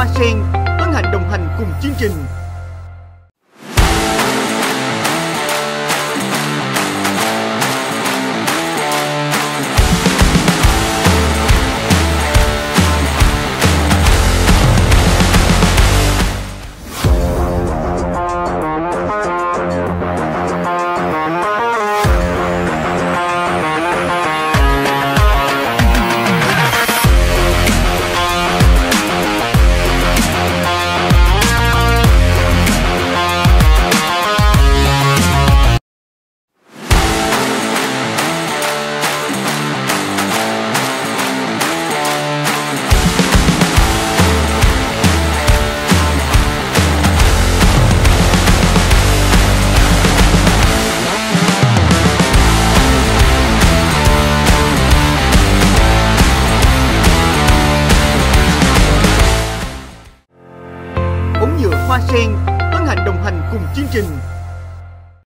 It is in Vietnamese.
Hoa Sen hân hạnh đồng hành cùng chương trình. Nhựa hoa sen hân hạnh đồng hành cùng chương trình.